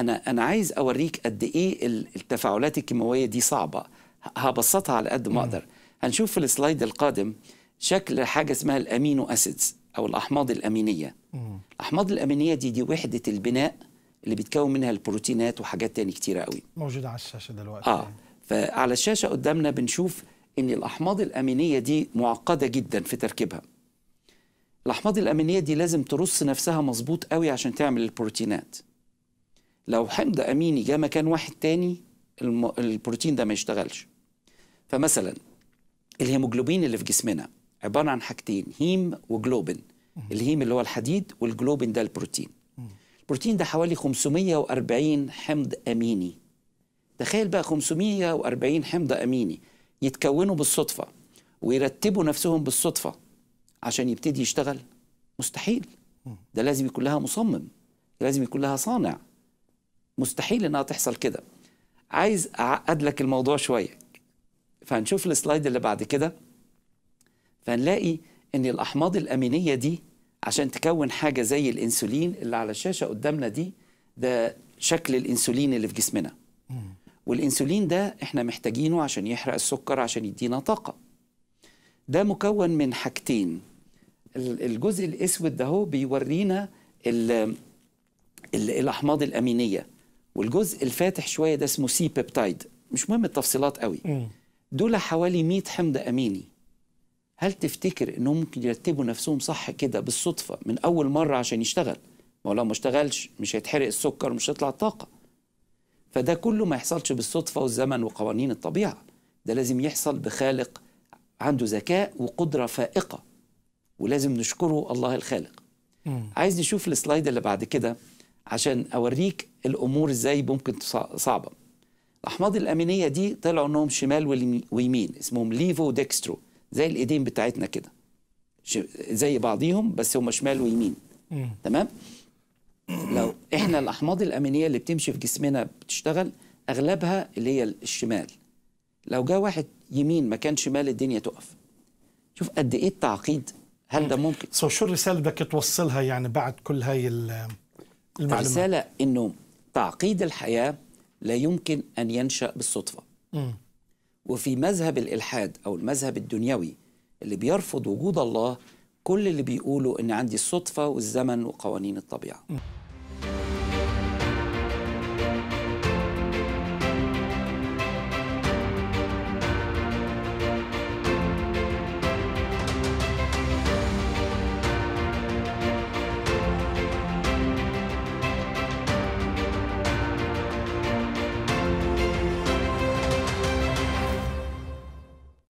أنا أنا عايز أوريك قد إيه ال- التفاعلات الكيماوية دي صعبة. هبسطها على قد ما أقدر. هنشوف في السلايد القادم شكل حاجة اسمها الأمينو أسيدز أو الأحماض الأمينية. الأحماض الأمينية دي دي وحدة البناء اللي بيتكون منها البروتينات وحاجات تاني كتيرة قوي. موجودة على الشاشة دلوقتي. آه. فعلى الشاشة قدامنا بنشوف إن الأحماض الأمينية دي معقدة جدا في تركيبها. الأحماض الأمينية دي لازم ترص نفسها مظبوط قوي عشان تعمل البروتينات. لو حمض أميني جه مكان واحد تاني الم... البروتين ده ما يشتغلش. فمثلا الهيموجلوبين اللي في جسمنا عبارة عن حاجتين هيم وجلوبين. الهيم اللي هو الحديد والجلوبين ده البروتين. البروتين ده حوالي 540 حمض أميني. تخيل بقى 540 حمض أميني يتكونوا بالصدفة ويرتبوا نفسهم بالصدفة عشان يبتدي يشتغل؟ مستحيل. ده لازم يكون لها مصمم لازم يكون لها صانع. مستحيل إنها تحصل كده. عايز اعقد لك الموضوع شوية. فهنشوف السلايد اللي بعد كده. فهنلاقي إن الأحماض الأمينية دي عشان تكون حاجة زي الإنسولين اللي على الشاشة قدامنا دي ده شكل الإنسولين اللي في جسمنا. والإنسولين ده إحنا محتاجينه عشان يحرق السكر عشان يدينا طاقة. ده مكون من حاجتين. ال- الجزء الأسود ده هو بيورينا ال- ال- الأحماض الأمينية. والجزء الفاتح شوية ده اسمه سي بيبتايد. مش مهم التفصيلات قوي. دول حوالي 100 حمض أميني. هل تفتكر إنهم ممكن يرتبوا نفسهم صح كده بالصدفة من أول مرة عشان يشتغل؟ ما هو لو ما اشتغلش مش هيتحرق السكر مش هيطلع الطاقه فده كله ما يحصلش بالصدفة والزمن وقوانين الطبيعة. ده لازم يحصل بخالق عنده ذكاء وقدرة فائقة. ولازم نشكره الله الخالق. عايز نشوف ال slide اللي بعد كده؟ عشان أوريك الأمور إزاي ممكن صعبة. الأحماض الأمينية دي طلعوا إنهم شمال ويمين اسمهم levo dextro زي الإيدين بتاعتنا كده. زي بعضيهم بس هم شمال ويمين. تمام؟ لو إحنا الأحماض الأمينية اللي بتمشي في جسمنا بتشتغل أغلبها اللي هي الشمال. لو جاء واحد يمين مكان شمال الدنيا تقف. شوف قد إيه التعقيد. هل ده ممكن؟ سو شو الرسالة بدك توصلها يعني بعد كل هاي المعلومات. الرسالة إنه تعقيد الحياة لا يمكن أن ينشأ بالصدفة. مم. وفي مذهب الإلحاد أو المذهب الدنيوي اللي بيرفض وجود الله كل اللي بيقولوا إن عندي الصدفه والزمن وقوانين الطبيعة.